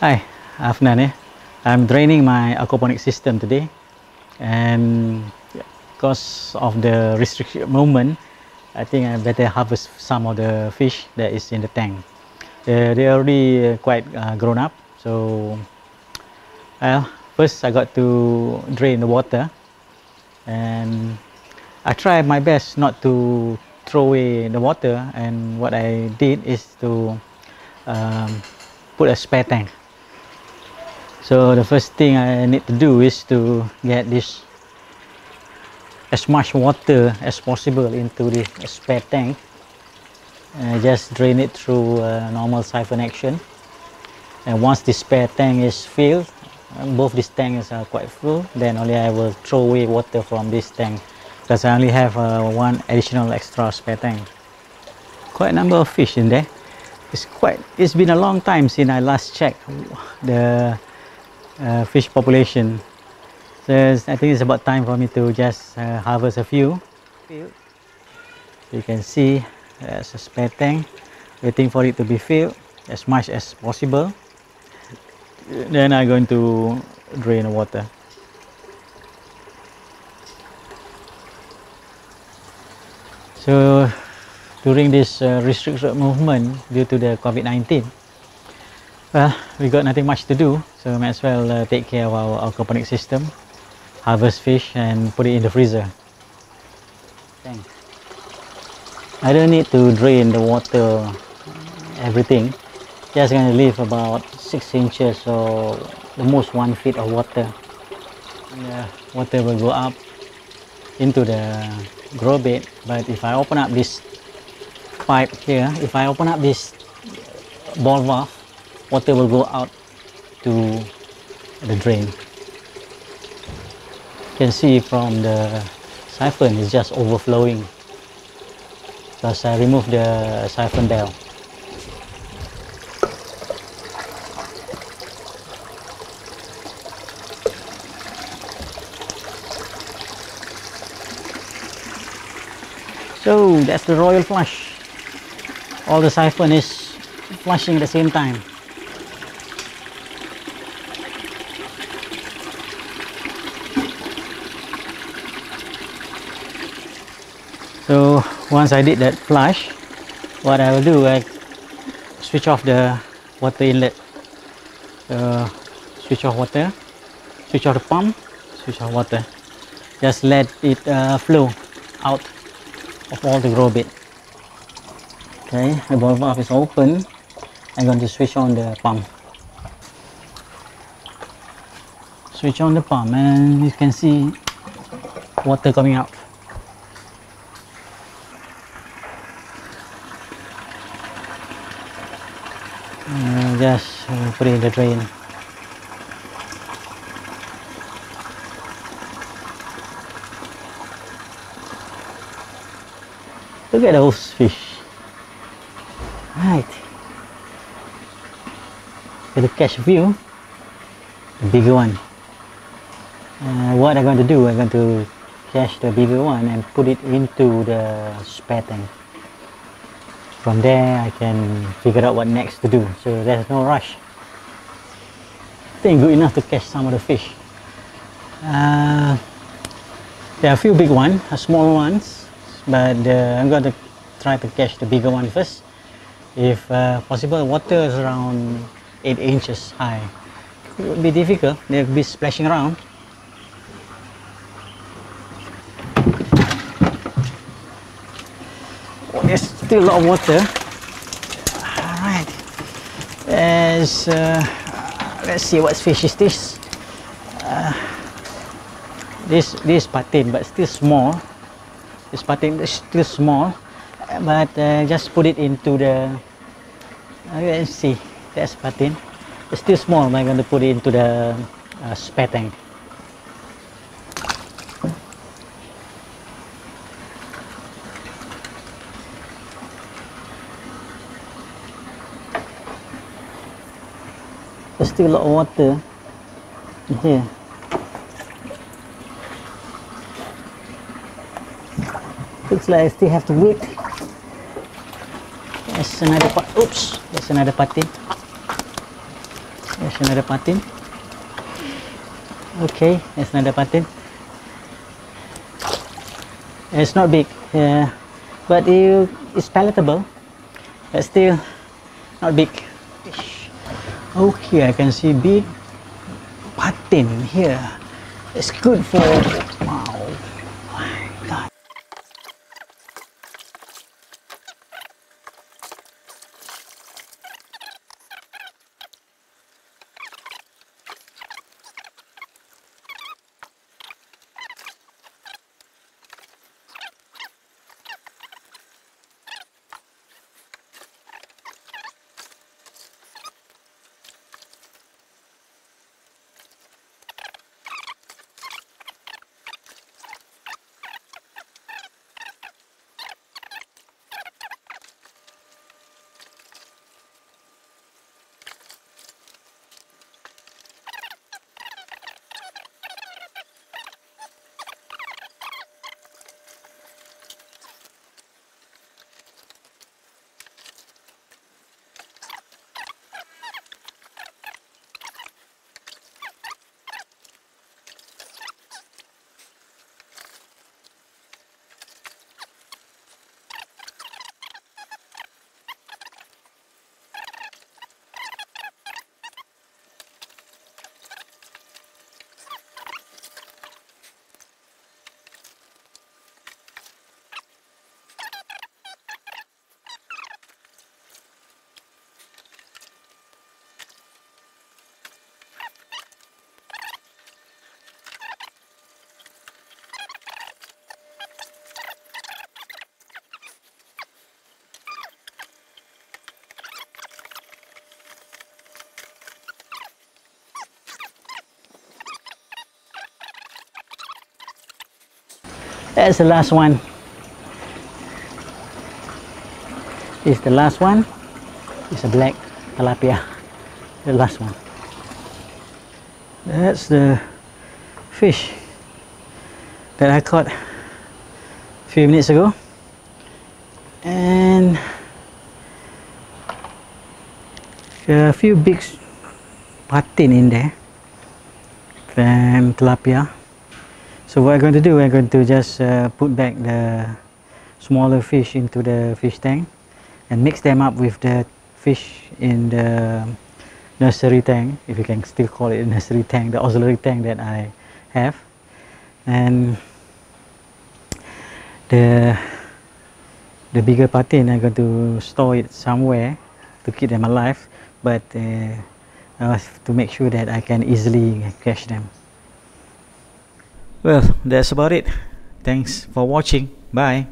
Hi, Affnan here. I'm draining my aquaponic system today and because of the restriction movement, I think I better harvest some of the fish that is in the tank. Uh, they're already quite uh, grown up, so well, first I got to drain the water and I tried my best not to throw away the water and what I did is to um, put a spare tank so the first thing I need to do is to get this as much water as possible into the spare tank. And just drain it through a normal siphon action. And once the spare tank is filled um, both these tanks are quite full then only I will throw away water from this tank. Because I only have uh, one additional extra spare tank. Quite a number of fish in there. It's quite it's been a long time since I last checked the uh, fish population. So I think it's about time for me to just uh, harvest a few. You can see there's a spare tank waiting for it to be filled as much as possible. Then I'm going to drain the water. So during this uh, restricted movement due to the COVID-19, well, we got nothing much to do, so might as well uh, take care of our aquaponic system, harvest fish and put it in the freezer. Thanks. I don't need to drain the water, everything. Just gonna leave about six inches or the most one feet of water. The water will go up into the grow bed. But if I open up this pipe here, if I open up this ball valve, water will go out to the drain. You can see from the siphon is just overflowing because I removed the siphon bell. So that's the royal flush. All the siphon is flushing at the same time. So once I did that flush, what I will do, I switch off the water inlet. Uh, switch off water, switch off the pump, switch off water. Just let it uh, flow out of all the grow bed. Okay, the ball valve is open. I'm going to switch on the pump. Switch on the pump and you can see water coming out. Just uh, put it in the drain. Look at those fish. Right. Gonna catch a few. The bigger one. Uh, what I'm going to do, I'm going to catch the bigger one and put it into the spare tank. From there, I can figure out what next to do. So there's no rush. I think good enough to catch some of the fish. Uh, there are a few big ones, a small ones, but uh, I'm going to try to catch the bigger one first if uh, possible water is around 8 inches high it would be difficult they'll be splashing around still a lot of water. All right there's uh, let's see what fish is this. Uh, this this patin but still small. This patin is still small but uh, just put it into the uh, let's see that's patin. It's still small but I'm to put it into the uh, spare tank still a lot of water in here looks like I still have to wait there's another part oops there's another party There's another patin. Okay, there's another patin. It's not big, yeah, but it, it's palatable. But still, not big. Okay, I can see big patin here. It's good for That's the last one. This is the last one. It's a black tilapia. The last one. That's the fish that I caught a few minutes ago. And a few big patin in there from tilapia so what I'm going to do, I'm going to just uh, put back the smaller fish into the fish tank and mix them up with the fish in the nursery tank, if you can still call it a nursery tank, the auxiliary tank that I have. And the the bigger patin, I'm going to store it somewhere to keep them alive, but uh, to make sure that I can easily catch them. Well, that's about it. Thanks for watching. Bye.